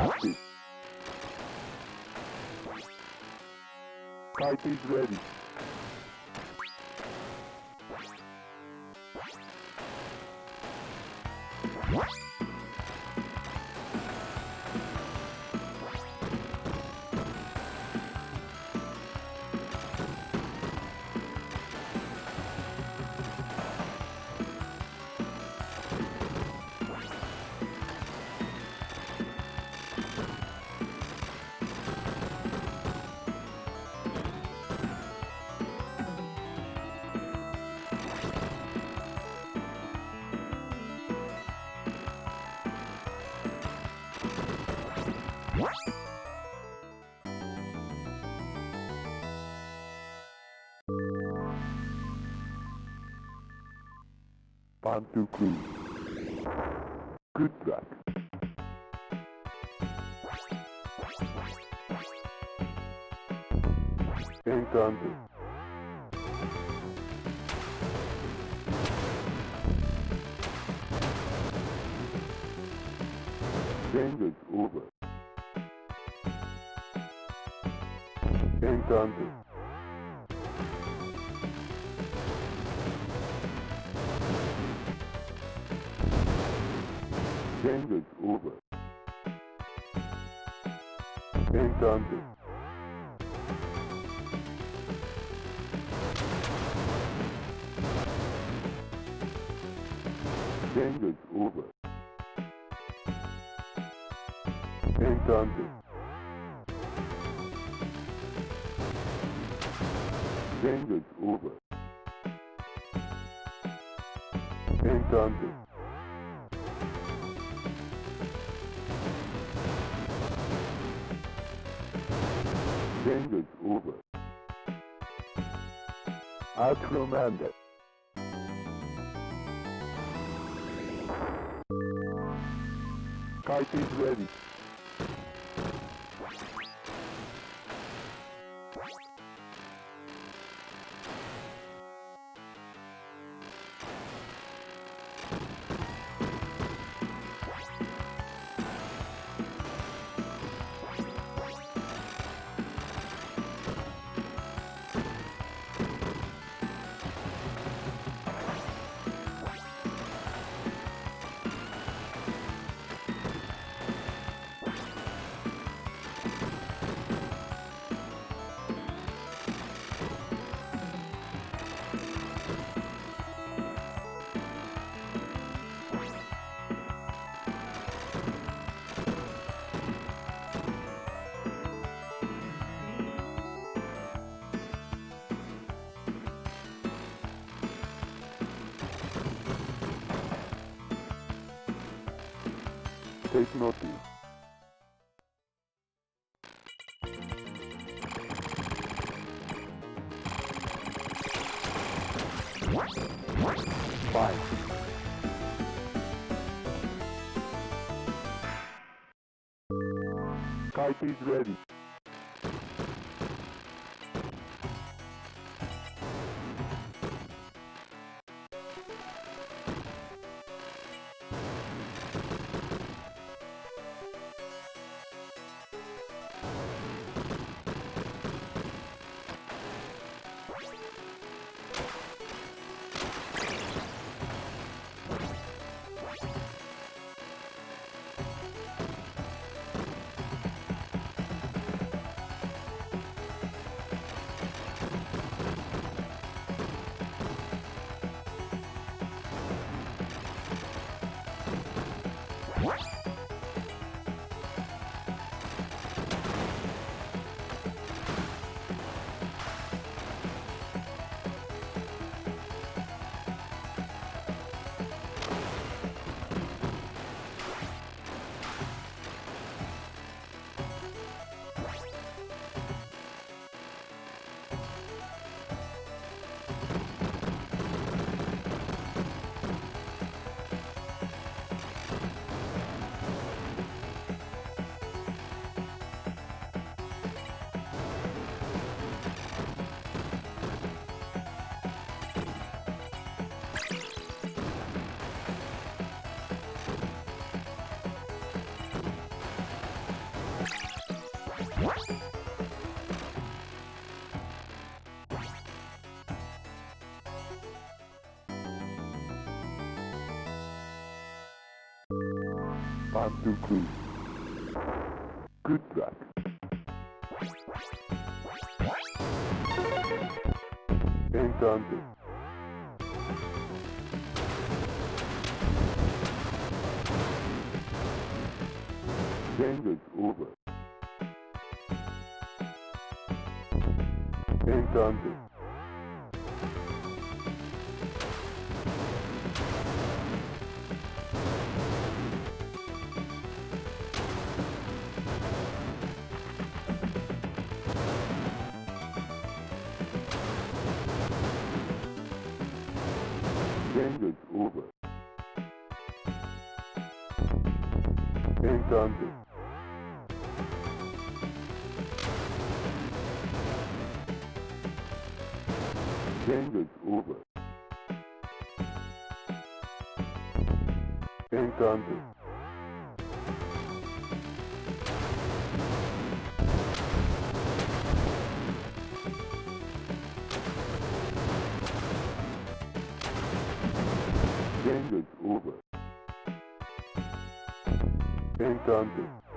Active. Is ready. Encanto. Change is over. Encanto. Change is over. Encanto. Change is over. Encanto. Change is over. Encanto. Change is over. Outcommander. Kite is ready. Take notice. Five. Kite is ready. On to cruise. Good luck. Entonces. Game is over. Entonces. Game is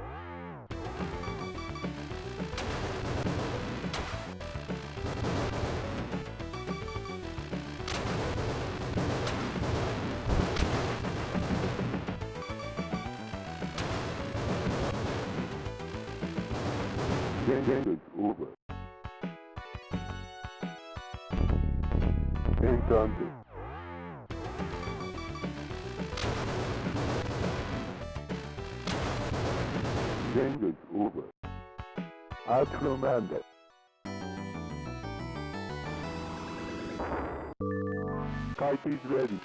Outcommanded. Kite is ready.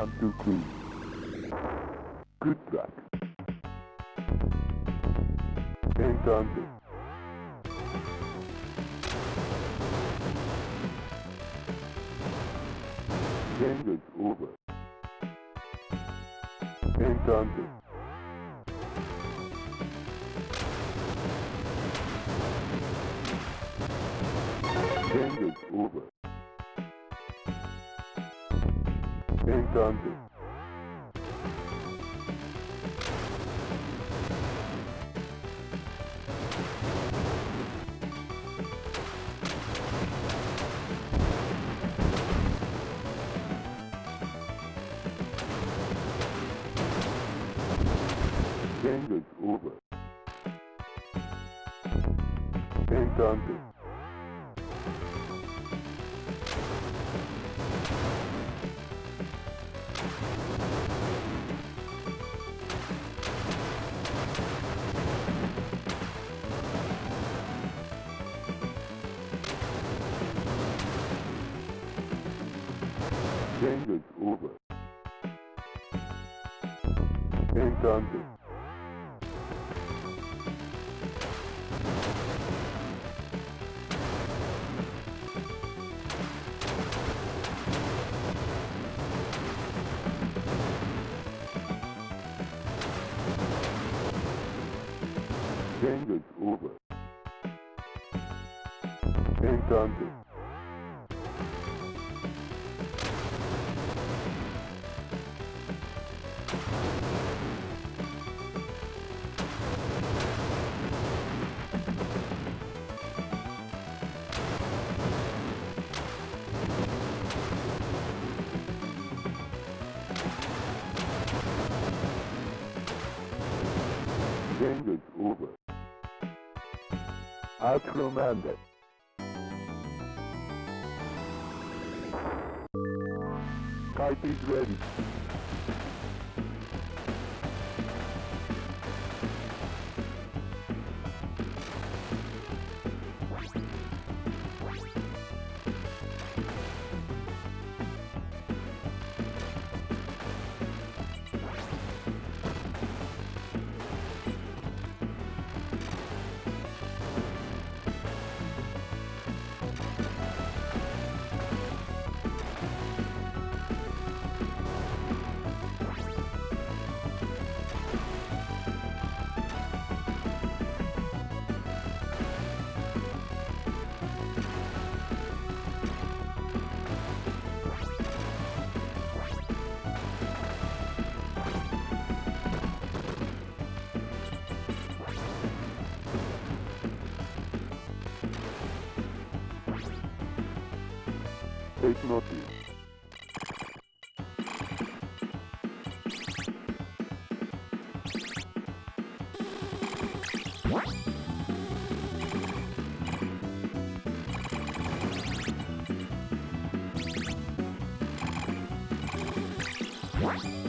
I'm too cool. redundant. Outmanded. Type is ready. Bye.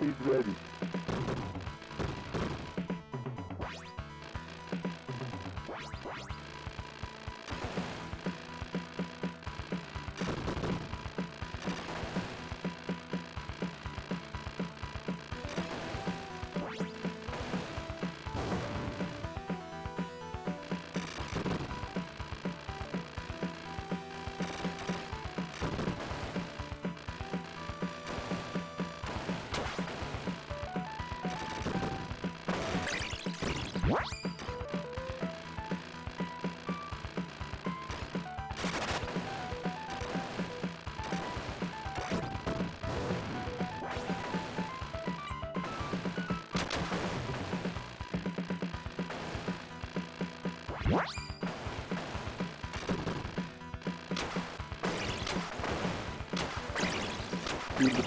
He's ready.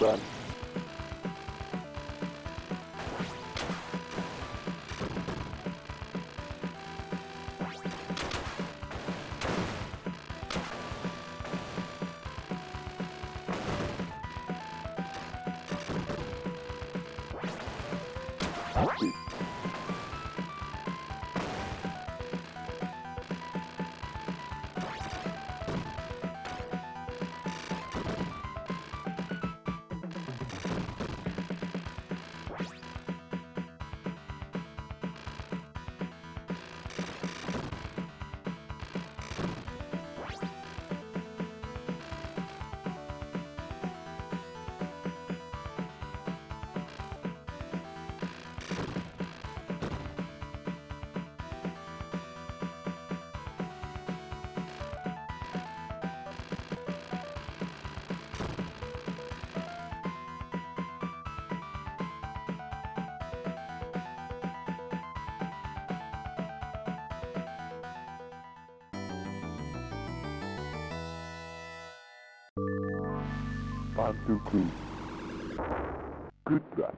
Goodbye. Cruise. Good luck.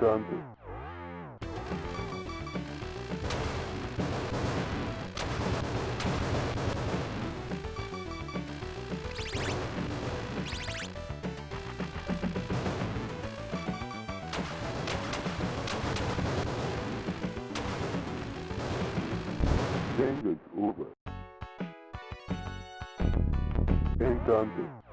Encanted. Game is over. Encanted.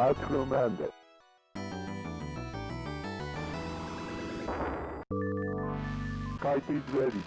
Outcommanded. Kite is ready.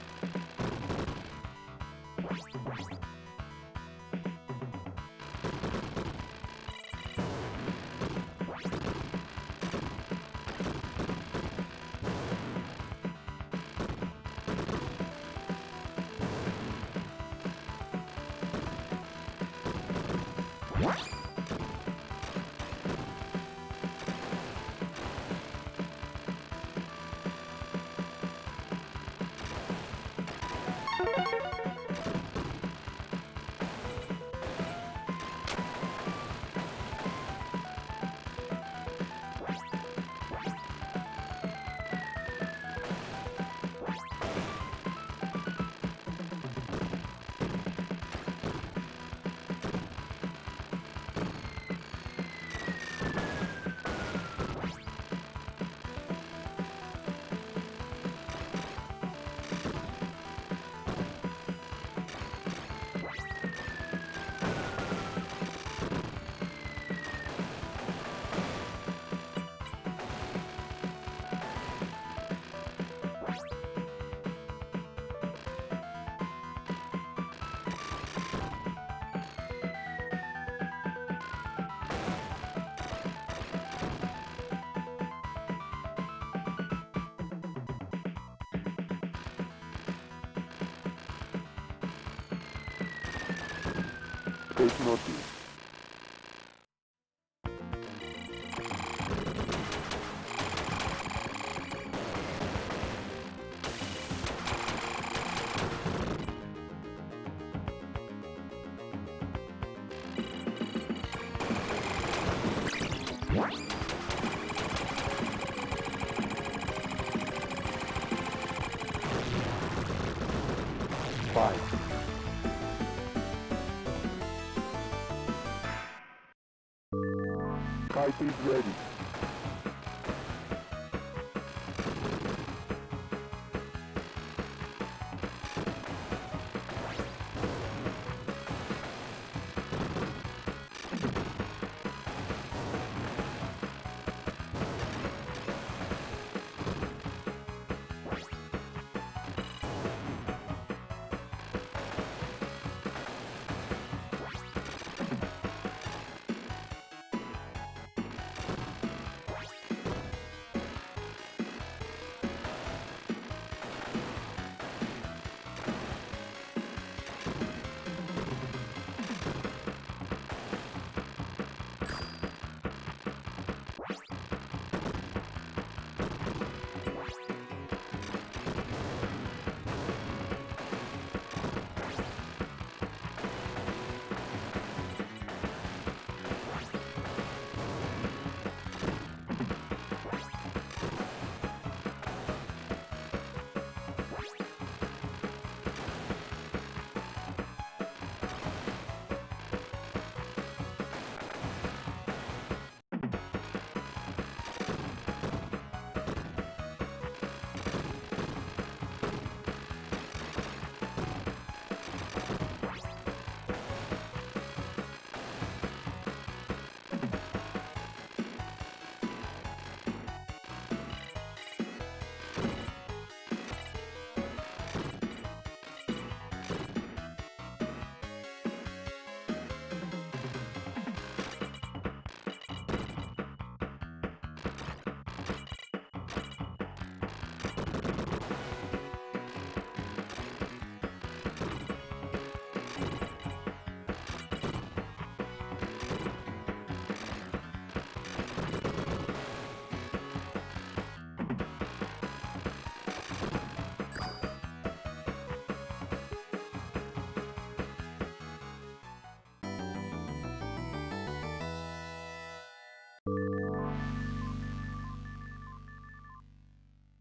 Fight is ready.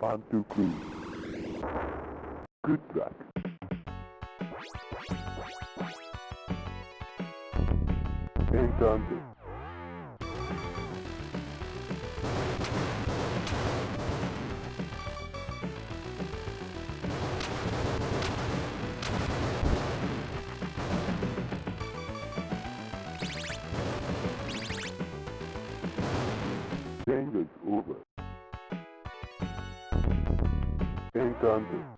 To cruise. Good luck. Encanted. Danger's over. Encanted.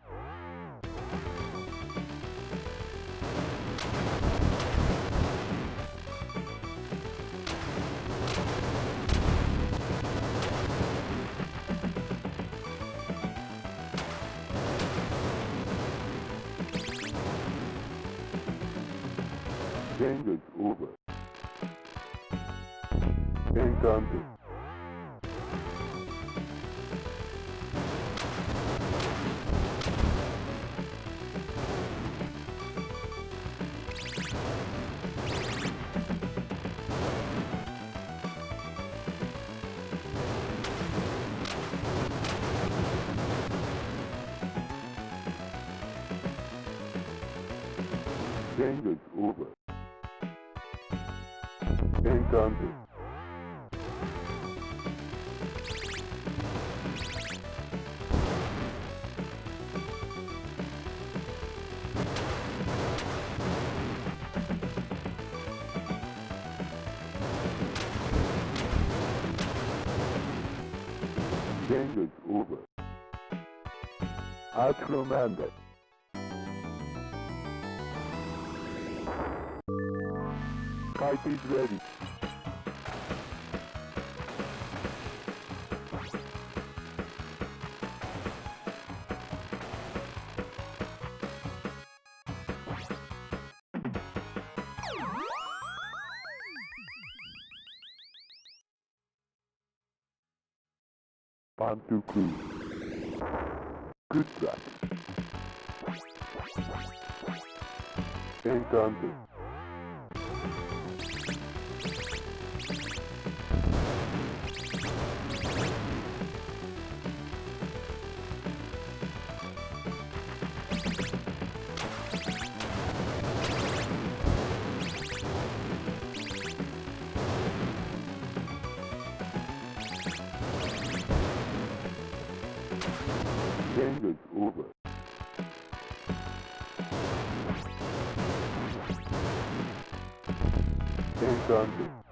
are tremendous. Fight is ready. Bantu. Game is over. Hundred.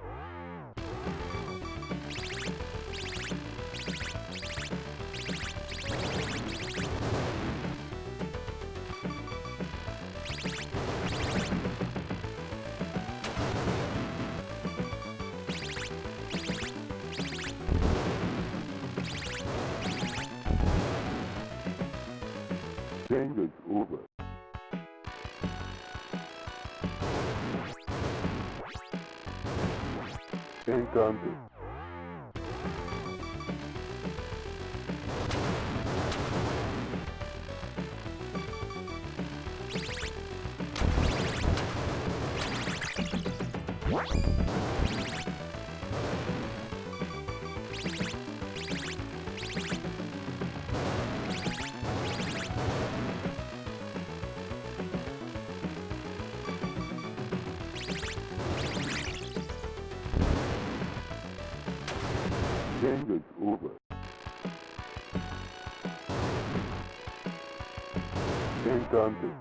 Hundred.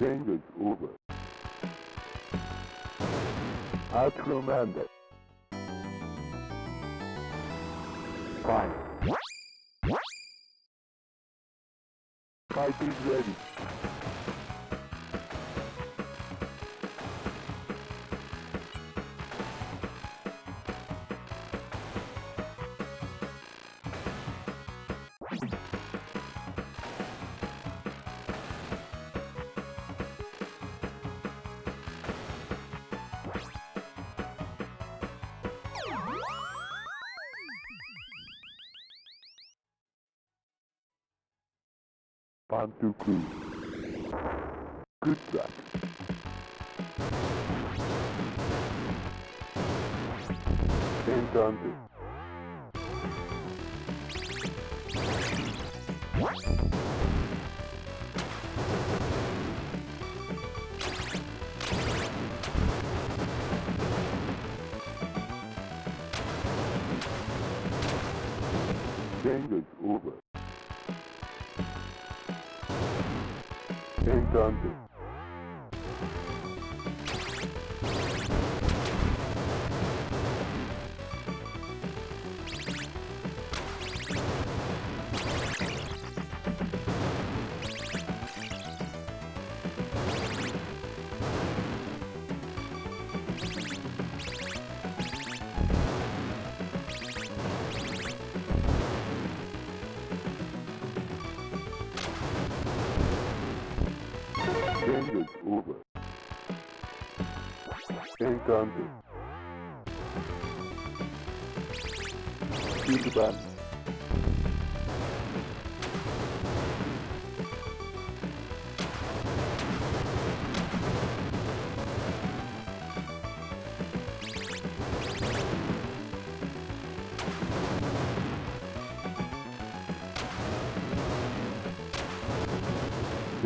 Game is over. Outcommanded. One, two, three. Good luck. Eight hundred. Game is over. Fernsehen.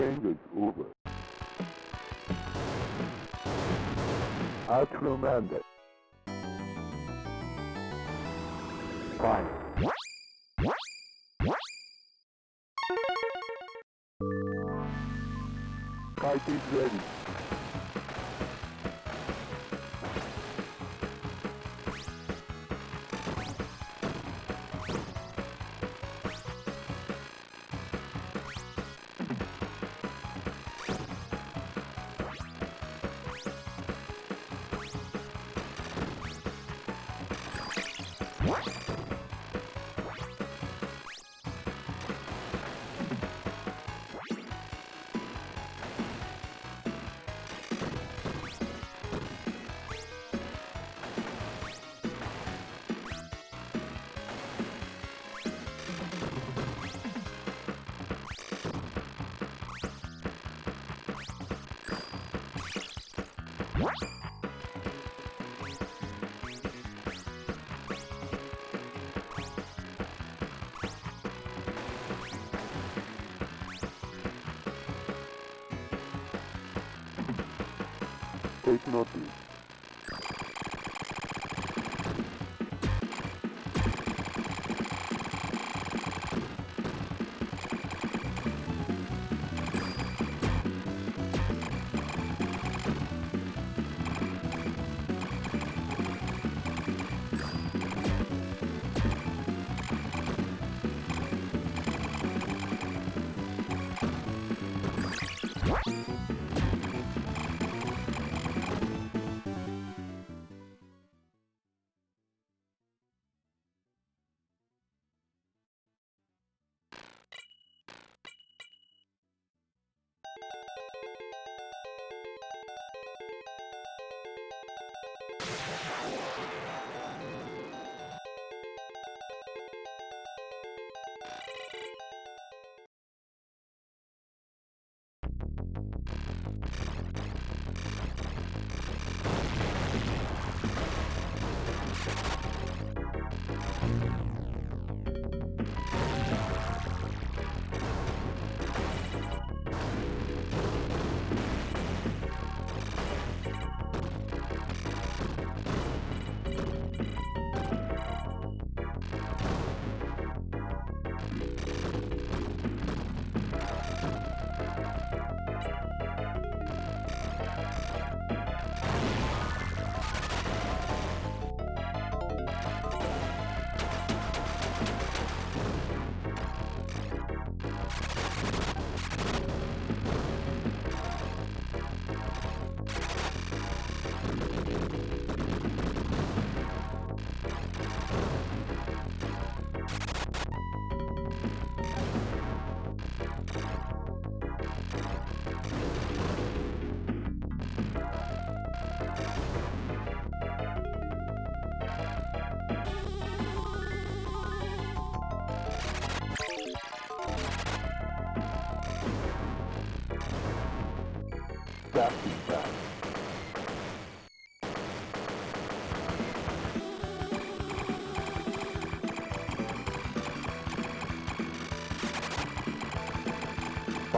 Is over. Outcommanded. Fine. Fight is ready. Take notice.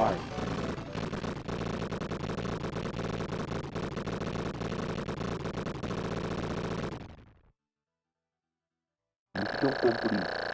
はい。一応コンプリート。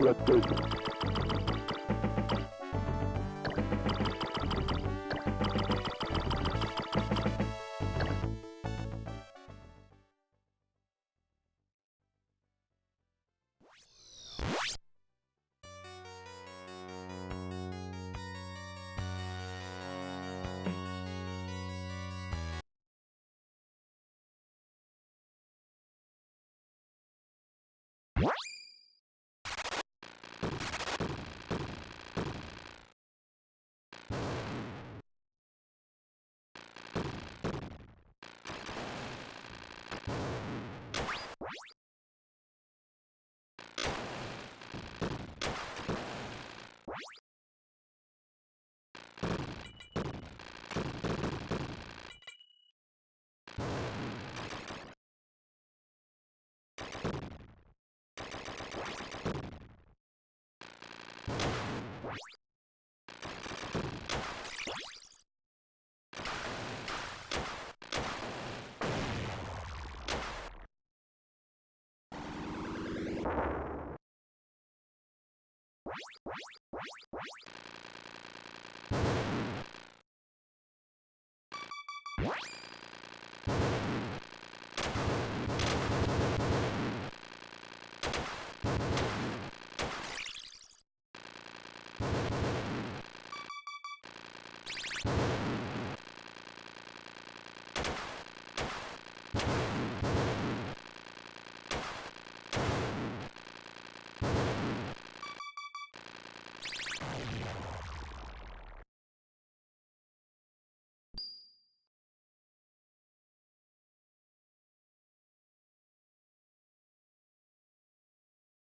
por dois. わっわっわっ。